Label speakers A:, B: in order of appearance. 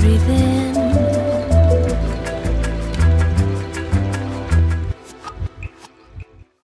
A: breathing.